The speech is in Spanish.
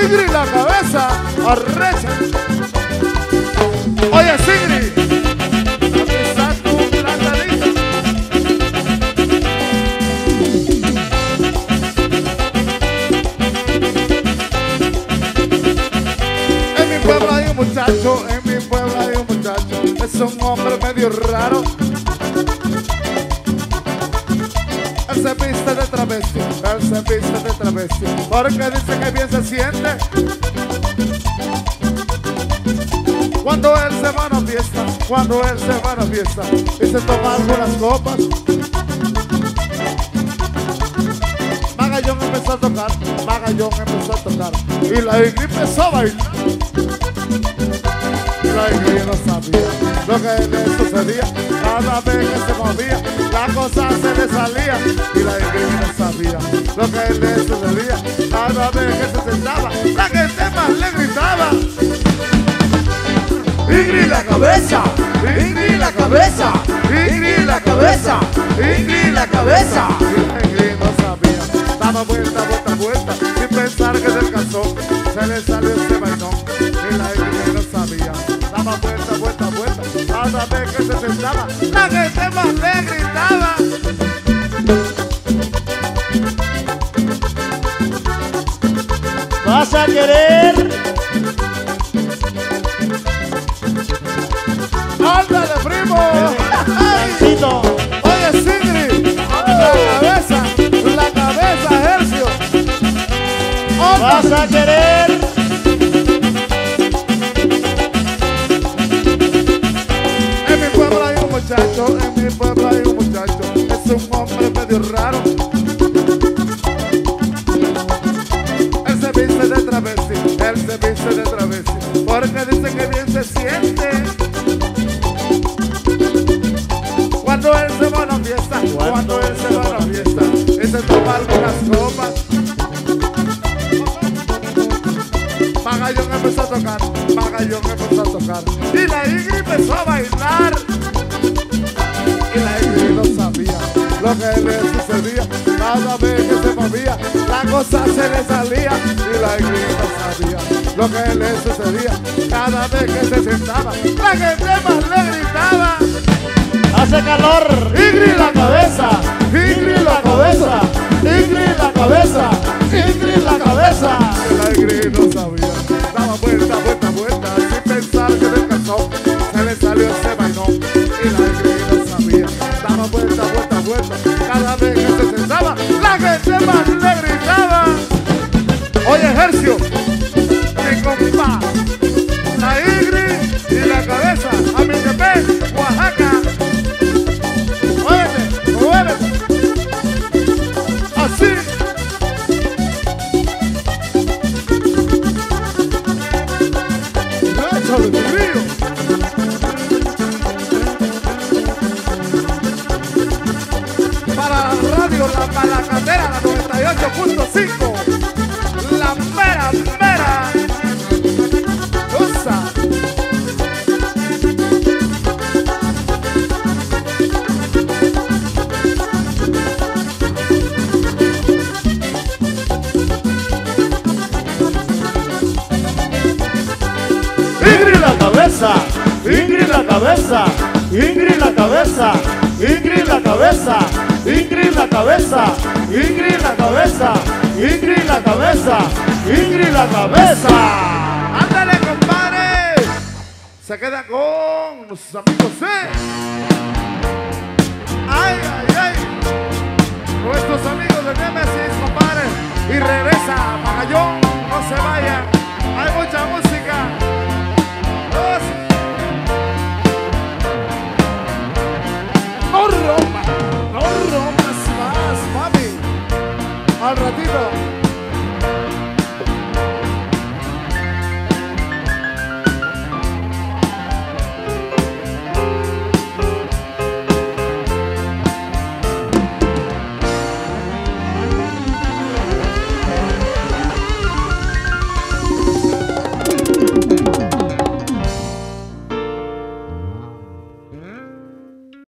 Sigri la cabeza, arrecha. Oye, Sigri, aquí está tu plantadita. En mi pueblo hay un muchacho, en mi pueblo hay un muchacho, es un hombre de travesti, porque dice que bien se siente. Cuando él se va a una fiesta, cuando él se va a una fiesta y se toma algunas copas. Magallón empezó a tocar, Magallón empezó a tocar y la Ingrid empezó a bailar. Y la Ingrid no sabía lo que le sucedía cada vez que se movía, la cosa se le salía y la Ingrid no sabía lo que le sucedía cada vez que se sentaba, la gente más le gritaba. Ingrid la cabeza, Ingrid la cabeza, Ingrid la cabeza, Ingrid la cabeza. Ingrid no sabía, daba vuelta, vuelta, vuelta, sin pensar que del calzón se le salió ese vainón. Y la Ingrid no sabía, daba vuelta, vuelta, vuelta, cada vez que se sentaba, la gente más le gritaba. Vas a querer, En mi pueblo hay un muchacho, en mi pueblo hay un muchacho, es un hombre medio raro. Él se viste de travesti, él se viste de travesti, porque dice que bien se siente. Cuando él se va a la fiesta, cuando él se va a la fiesta, y se toma algunas copas. Empezó a tocar, Magallón empezó a tocar y la Ingrid empezó a bailar. Y la Ingrid no sabía lo que le sucedía cada vez que se movía, la cosa se le salía y la Ingrid no sabía lo que le sucedía cada vez que se sentaba, la gente más le gritaba. hace calor. Ingrid la cabeza, Ingrid se salió ese vainón. Y la no sabía, daba vuelta, vuelta, vuelta, cada vez que se sentaba, la gente más le gritaba. Oye, Hercio, mi compa, la Ingrid y la cabeza, a mi Tepe, Oaxaca. Muévete, muévete. Así. Río. Radio, la palacatera, la 98.5. La mera, mera. Usa. Ingrid la cabeza, Ingrid la cabeza, Ingrid la cabeza, Ingrid la cabeza, Ingrid la cabeza, Ingrid la cabeza, Ingrid la cabeza, Ingrid la cabeza. ¡Ándale, compadre! Se queda con sus amigos, ¿eh? ¡Ay, ay, ay! Nuestros amigos de Nemesis, compadre. Y regresa a Magallón.